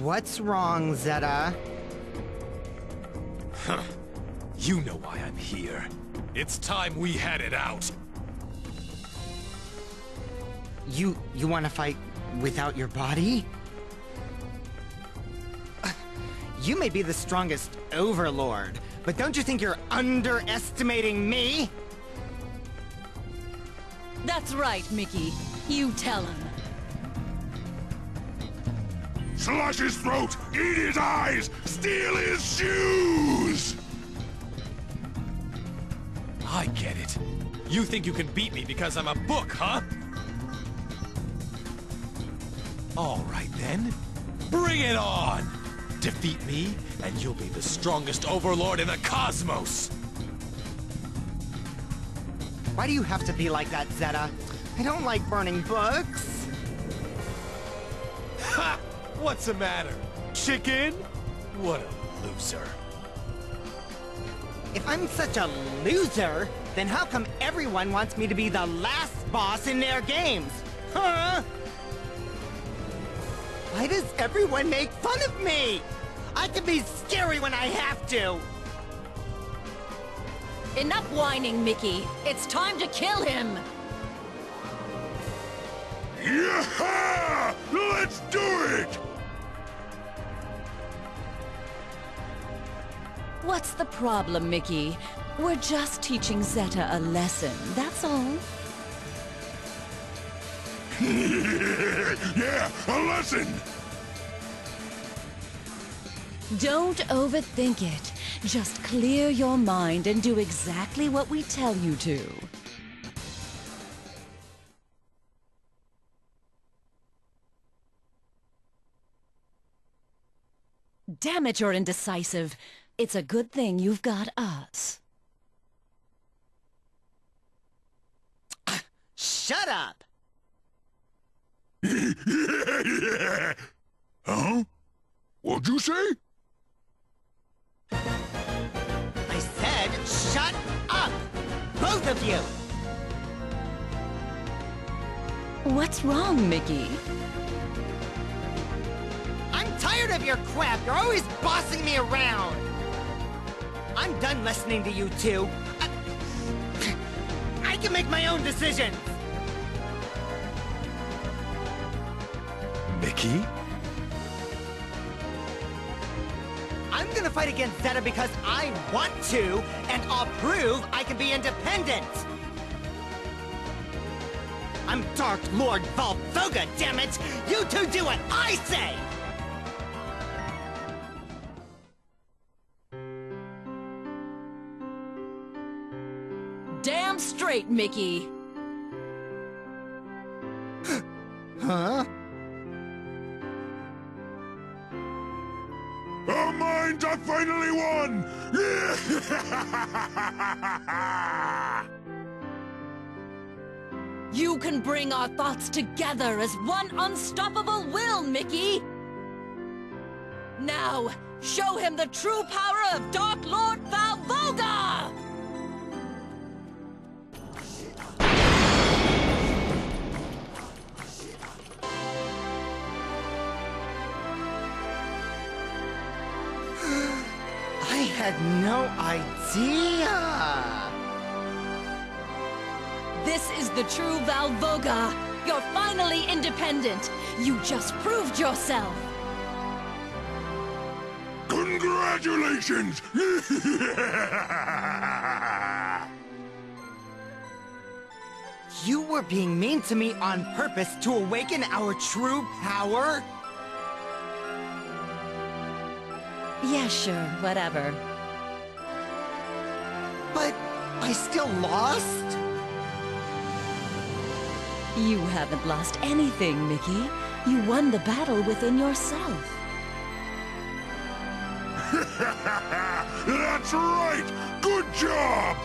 What's wrong, Zetta? Huh. You know why I'm here. It's time we had it out. You you want to fight without your body? You may be the strongest overlord, but don't you think you're underestimating me? That's right, Mickey. You tell him. Slash his throat, eat his eyes, steal his shoes! I get it. You think you can beat me because I'm a book, huh? All right then. Bring it on! Defeat me, and you'll be the strongest overlord in the cosmos! Why do you have to be like that, Zetta? I don't like burning books. Ha! What's the matter? Chicken? What a loser. If I'm such a loser, then how come everyone wants me to be the last boss in their games? Huh? Why does everyone make fun of me? I can be scary when I have to. Enough whining, Mickey. It's time to kill him. Yeah! Let's do What's the problem, Mickey? We're just teaching Zetta a lesson, that's all. yeah, a lesson! Don't overthink it. Just clear your mind and do exactly what we tell you to. Damn it, you're indecisive. It's a good thing you've got us. Shut up! Huh? What'd you say? I said, shut up! Both of you! What's wrong, Mickey? I'm tired of your crap! You're always bossing me around! I'm done listening to you two. I, I can make my own decisions! Mickey? I'm gonna fight against Zetta because I want to, and I'll prove I can be independent! I'm Dark Lord Valvoga, damn it! You two do what I say! Straight, Mickey! Huh? Our minds are finally one! You can bring our thoughts together as one unstoppable will, Mickey! Now, show him the true power of Dark Lord Valvoga! Had no idea! This is the true Valvoga! You're finally independent! You just proved yourself! Congratulations! You were being mean to me on purpose to awaken our true power? Yeah, sure, whatever. But I still lost? You haven't lost anything, Mickey. You won the battle within yourself. That's right! Good job!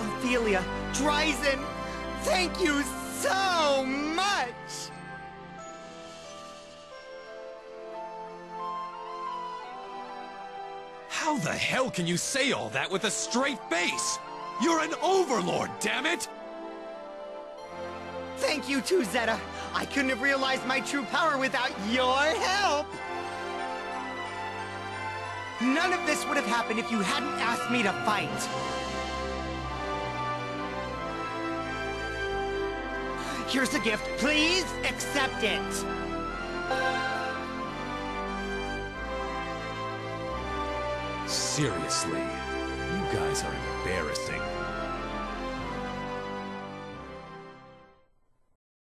Ophelia, Dryzen, thank you so much! How the hell can you say all that with a straight face? You're an overlord, damn it! Thank you too, Zetta. I couldn't have realized my true power without your help. None of this would have happened if you hadn't asked me to fight. Here's a gift. Please accept it. Seriously, you guys are embarrassing.